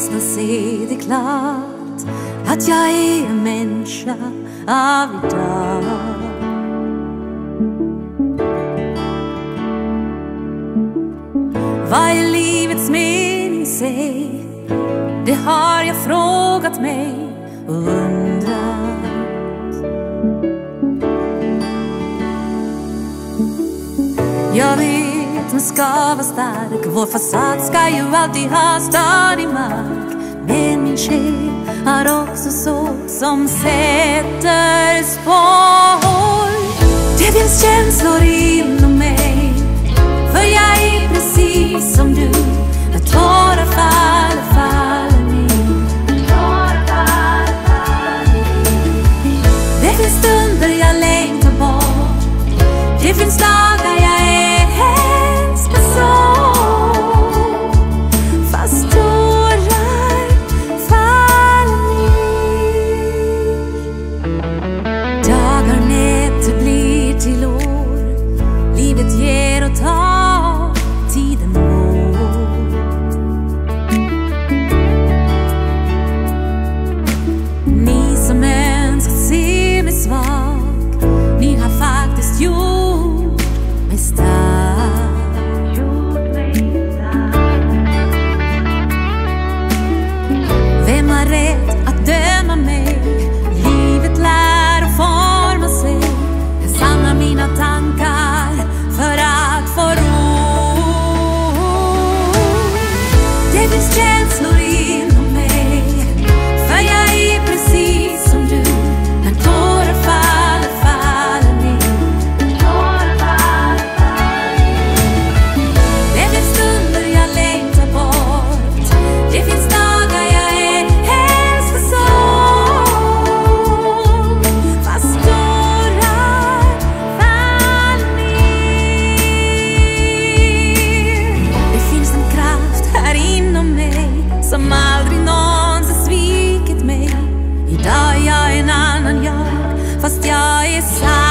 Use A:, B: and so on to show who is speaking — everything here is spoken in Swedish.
A: ska se det klart att jag är en människa av idag. Vad är livets mening, säg? Det har jag frågat mig och undrat. Vet ska vara stark. Vår fasad ska ju alltid ha stadig mark. Men min själ har också så som sätter spår. Det finns känslor inom mig. För jag är precis som du. När tårar faller, faller ner Det finns stunder jag längtar bort. Det finns dagar se mig svag Ni har faktiskt gjort mig stark Idag jag en annan jag, fast jag är samma